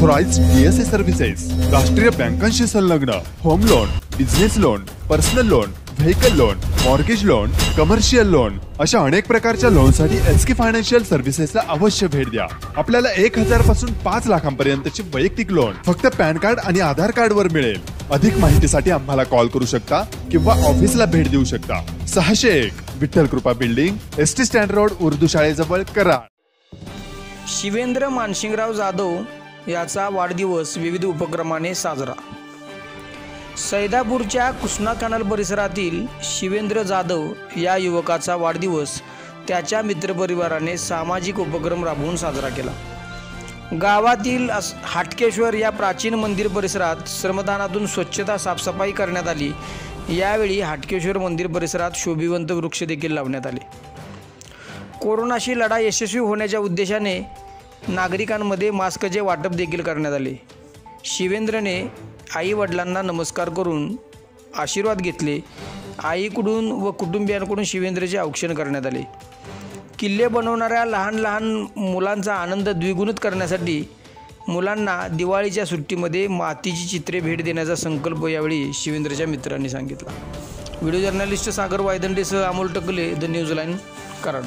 Authorise DSA services राष्ट्रीय बँकांशी संलग्न home loan business loan personal loan vehicle loan mortgage loan commercial loan अशा अनेक प्रकारच्या लोनसाठी एस के फायनान्शियल सर्व्हिसेसला अवश्य भेट द्या. आपल्याला एक हजारपासून पाच लाखांपर्यंतचे वैयक्तिक लोन फक्त पॅन कार्ड आणि आधार कार्ड वर मिळेल. अधिक माहितीसाठी आम्हाला कॉल करू शकता किंवा ऑफिसला भेट देऊ शकता. सहाशे एक Vitthal Krupa building S T stand road Urdu शाळेजवळ करा शिवेंद्र मानशिंगराव जाधव याचा वाढदिवस विविध उपक्रमाने साजरा. सैदापूरच्या कृष्णा कॅनल परिसरातील शिवेंद्र जाधव या युवकाचा वाढदिवस त्याच्या मित्रपरिवाराने सामाजिक उपक्रम राबवून साजरा केला. गावातील अस- हाटकेश्वर या प्राचीन मंदिर परिसरात श्रमदानातून स्वच्छता साफसफाई करण्यात आली. यावेळी हाटकेश्वर मंदिर परिसरात शोभिवंत वृक्ष देखील लावण्यात आले. कोरोनाशी लढा यशस्वी होण्याच्या उद्देशाने नागरिकांमध्ये मास्कचे वाटप देखील करण्यात आले. शिवेंद्रने आई वडिलांना नमस्कार करून आशीर्वाद घेतले. आईकडून व कुटुंबियांकडून शिवेंद्रचे औक्षण करण्यात आले. किल्ले बनवणाऱ्या लहान लहान मुलांचा आनंद द्विगुणित करण्यासाठी मुलांना दिवाळीच्या सुट्टीमध्ये मातीची चित्रे भेट देण्याचा संकल्प यावेळी शिवेंद्रच्या मित्रांनी सांगितला. Video journalist Sagar वायदंडेसह Amol Takale the news line Karad.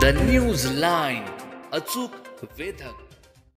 The news line अचूक वेधक